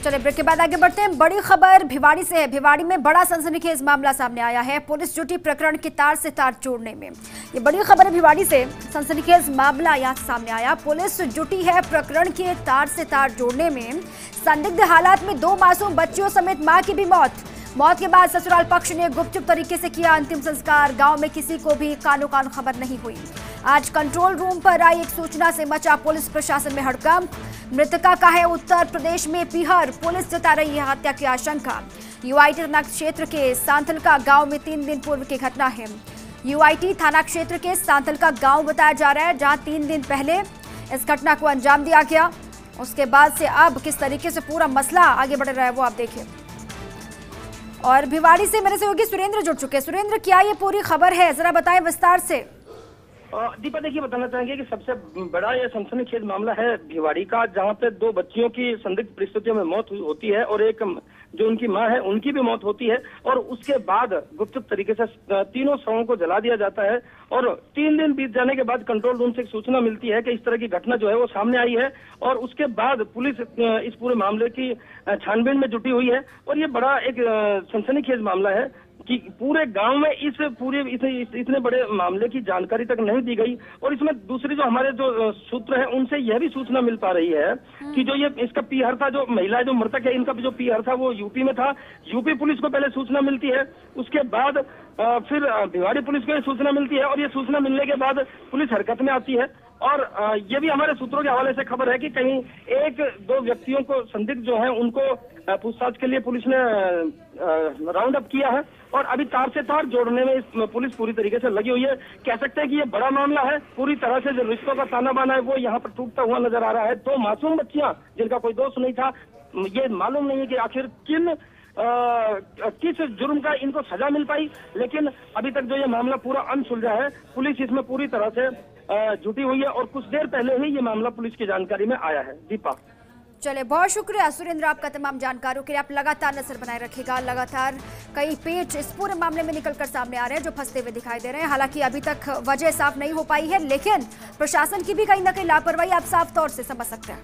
चले ब्रेक के बाद आगे बढ़ते हैं। बड़ी खबर भिवाड़ी से है। भिवाड़ी में बड़ा सनसनीखेज मामला सामने आया है। पुलिस जुटी प्रकरण के तार से तार जोड़ने में। ये बड़ी खबर है भिवाड़ी से। सनसनीखेज मामला यहाँ सामने आया। पुलिस जुटी है प्रकरण के तार से तार जोड़ने में। संदिग्ध हालात में दो मासूम बच्चियों समेत माँ की भी मौत। मौत के बाद ससुराल पक्ष ने गुपचुप तरीके से किया अंतिम संस्कार। गाँव में किसी को भी कानो कान खबर नहीं हुई। आज कंट्रोल रूम पर आई एक सूचना से मचा पुलिस प्रशासन में हड़कंप। मृतका का है उत्तर प्रदेश में पीहर। पुलिस जता रही है हत्या की आशंका। यूआईटी थाना क्षेत्र के सांथलका गाँव में तीन दिन पूर्व की घटना है। यूआईटी थाना क्षेत्र के सांथलका गाँव बताया जा रहा है, जहाँ तीन दिन पहले इस घटना को अंजाम दिया गया। उसके बाद से अब किस तरीके से पूरा मसला आगे बढ़ रहा है वो आप देखिए। और भिवाड़ी से मेरे सहयोगी सुरेंद्र जुड़ चुके हैं। सुरेंद्र, क्या ये पूरी खबर है? जरा बताएँ विस्तार से। दीपा देखिए, बताना चाहेंगे कि सबसे बड़ा यह सनसनीखेज मामला है भिवाड़ी का, जहाँ पे दो बच्चियों की संदिग्ध परिस्थितियों में मौत होती है और एक जो उनकी माँ है, उनकी भी मौत होती है और उसके बाद गुप्त तरीके से तीनों शवों को जला दिया जाता है और तीन दिन बीत जाने के बाद कंट्रोल रूम से सूचना मिलती है कि इस तरह की घटना जो है वो सामने आई है और उसके बाद पुलिस इस पूरे मामले की छानबीन में जुटी हुई है और ये बड़ा एक सनसनीखेज मामला है। कि पूरे गाँव में इस पूरे इस, इस, इतने बड़े मामले की जानकारी तक नहीं दी गई। और इसमें दूसरी जो हमारे जो सूत्र है उनसे यह भी सूचना मिल पा रही है कि जो ये इसका पीहर था जो महिला जो मृतक है इनका जो पीहर था वो यूपी में था। यूपी पुलिस को पहले सूचना मिलती है उसके बाद फिर भिवाड़ी पुलिस को सूचना मिलती है और ये सूचना मिलने के बाद पुलिस हरकत में आती है। और ये भी हमारे सूत्रों के हवाले से खबर है कि कहीं एक, दो व्यक्तियों को संदिग्ध जो है, उनको पूछताछ के लिए पुलिस ने राउंड अप किया है। और अभी तार से तार जोड़ने में पुलिस पूरी तरीके से लगी हुई है। कह सकते हैं कि ये बड़ा मामला है। पूरी तरह से जो रिश्तों का ताना बाना है, वो यहाँ पर टूटता हुआ नज़र आ रहा है। दो मासूम बच्चियाँ, जिनका कोई दोष नहीं था ये मालूम नहीं है कि आखिर किन किस जुर्म का इनको सजा मिल पाई? लेकिन अभी तक जो ये मामला पूरा अनसुलझा है, पुलिस इसमें पूरी तरह से जुटी हुई है और कुछ देर पहले ही ये मामला पुलिस की जानकारी में आया है। दीपा। चले बहुत शुक्रिया सुरेंद्र, आपका तमाम जानकारों के लिए। आप लगातार नज़र बनाए रखेगा लगातार कई पेच इस पूरे मामले में निकलकर सामने आ रहे हैं, जो फंसते हुए दिखाई दे रहे हैं। हालाँकि अभी तक वजह साफ़ नहीं हो पाई है, लेकिन प्रशासन की भी कहीं ना कहीं लापरवाही आप साफ़ तौर से समझ सकते हैं।